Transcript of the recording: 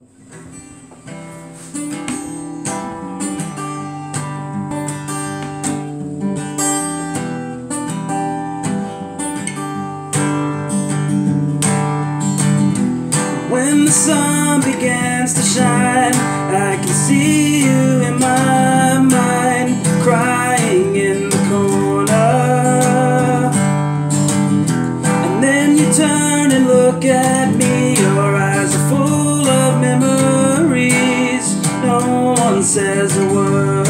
When the sun begins to shine, I can see you in my mind, crying in the corner. And then you turn and look at me, says a word.